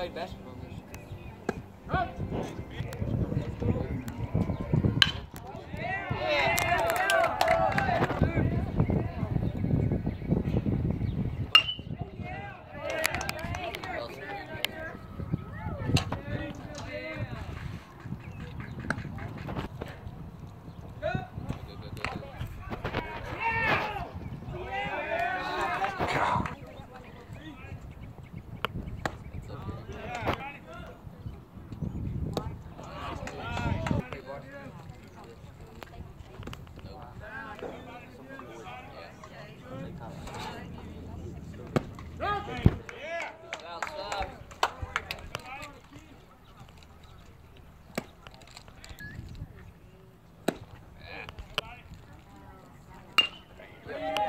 played basketball. God. Yeah.